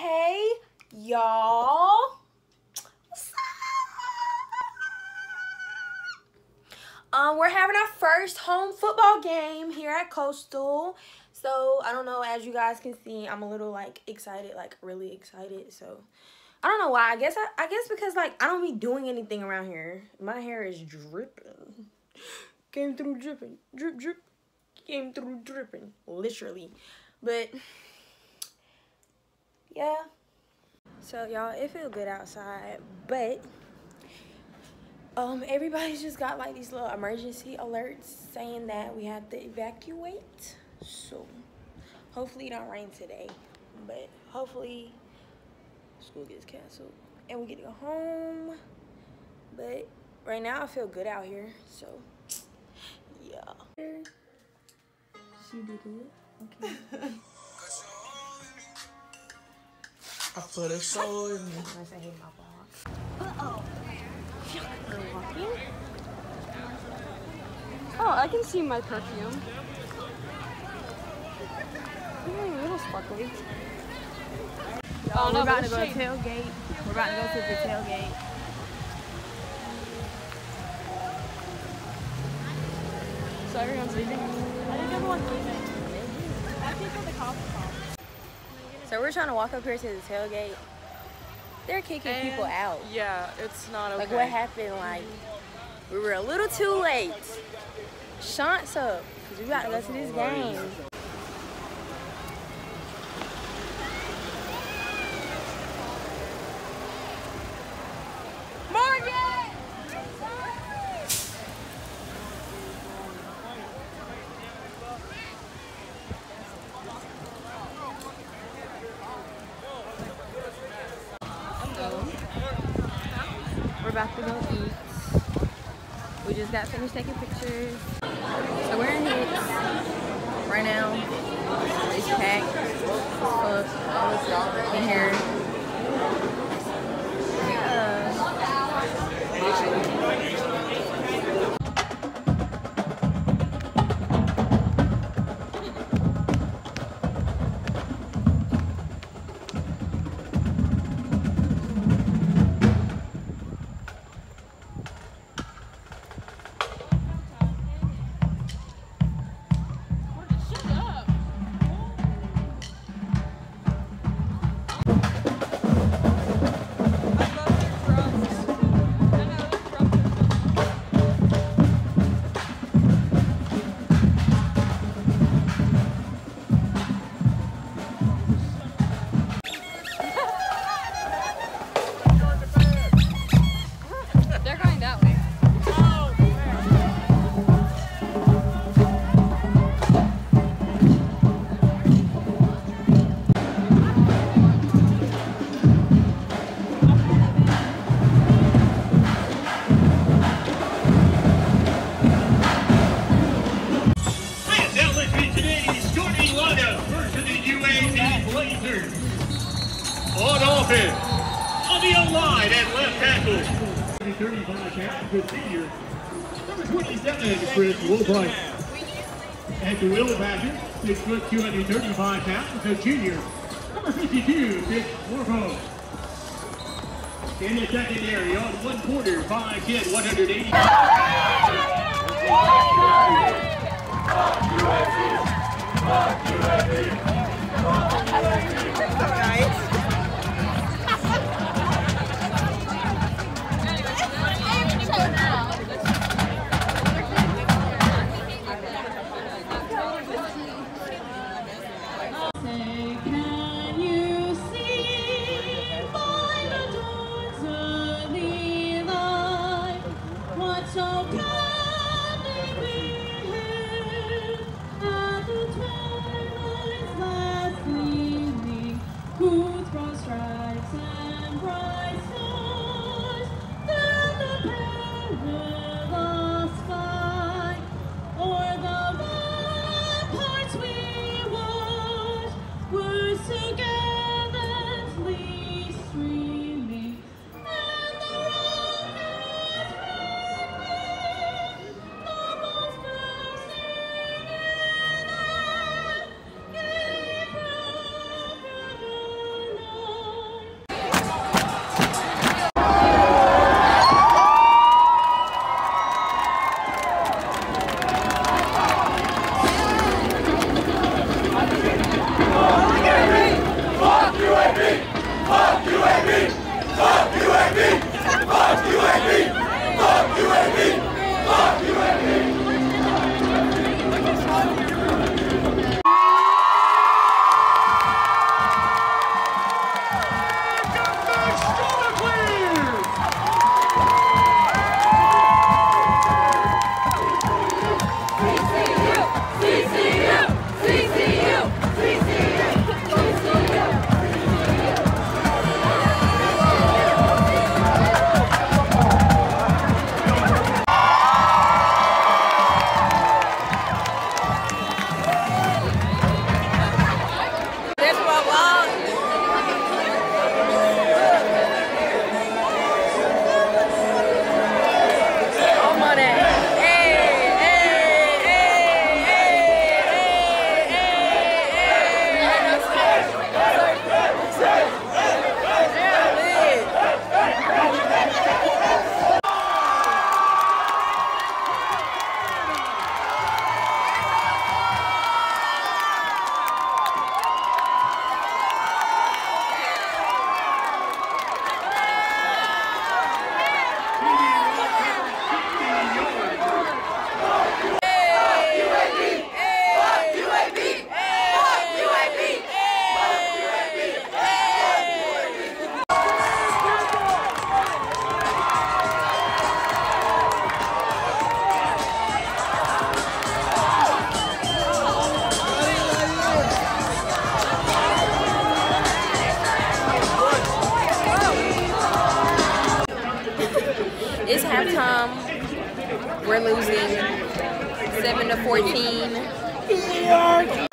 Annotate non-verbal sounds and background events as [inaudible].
Hey, y'all. Um, we're having our first home football game here at Coastal. So, I don't know, as you guys can see, I'm a little, like, excited, like, really excited. So, I don't know why. I guess, I, I guess because, like, I don't be doing anything around here. My hair is dripping. Came through dripping. Drip, drip. Came through dripping. Literally. But, yeah. So, y'all, it feel good outside. But, um, everybody's [laughs] just got, like, these little emergency alerts saying that we have to evacuate. So, hopefully it don't rain today. But, hopefully school gets canceled and we get to go home. But, right now I feel good out here. So, yeah. She did it. [laughs] Okay. I put a soul in me. I hate my vlog. We're walking. Oh, I can see my perfume. Ooh, a little sparkly. Oh, oh no, we're about to go to shade. tailgate. We're about to go to the tailgate. So everyone's leaving. I think everyone's leaving. I think for the cops call. So we're trying to walk up here to the tailgate. They're kicking people out. Yeah, it's not okay. Like what happened? Like we were a little too late. Chants up because we got to go to this game. We're about to go eat. We just got finished taking pictures. So we're in Hicks right now. It's packed. It's fuck. In here. 35 pounds, the senior. Number 27, Chris Woolbright. At the Badger, 6 foot 235 pounds, the junior. Number 52, Dick Warbo. In the secondary, on one quarter, 5'10", 180. so good. 11 to 14.